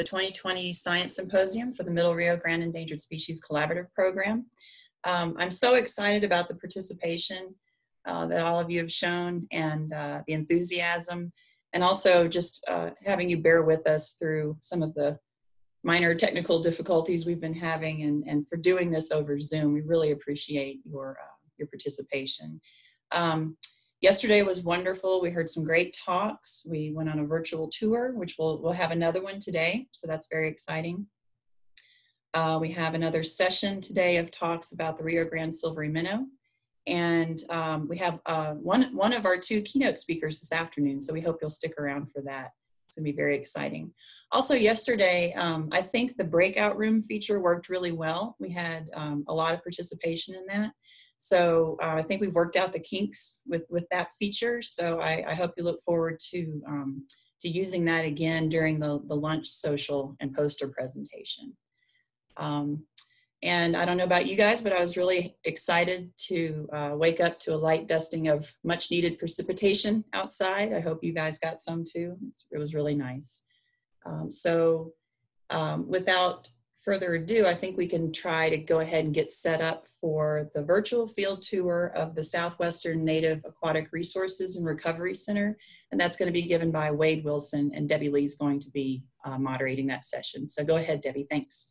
the 2020 Science Symposium for the Middle Rio Grande Endangered Species Collaborative Program. Um, I'm so excited about the participation uh, that all of you have shown and uh, the enthusiasm, and also just uh, having you bear with us through some of the minor technical difficulties we've been having and, and for doing this over Zoom. We really appreciate your, uh, your participation. Um, yesterday was wonderful. We heard some great talks. We went on a virtual tour, which we'll, we'll have another one today. So that's very exciting. Uh, we have another session today of talks about the Rio Grande silvery minnow. And um, we have uh, one, one of our two keynote speakers this afternoon. So we hope you'll stick around for that. It's gonna be very exciting. Also yesterday, um, I think the breakout room feature worked really well. We had um, a lot of participation in that. So uh, I think we've worked out the kinks with, with that feature. So I, I hope you look forward to, um, to using that again during the, the lunch social and poster presentation. Um, and I don't know about you guys, but I was really excited to uh, wake up to a light dusting of much needed precipitation outside. I hope you guys got some too. It's, it was really nice. Um, so um, without further ado, I think we can try to go ahead and get set up for the virtual field tour of the Southwestern Native Aquatic Resources and Recovery Center. And that's going to be given by Wade Wilson and Debbie Lee is going to be uh, moderating that session. So go ahead, Debbie, thanks.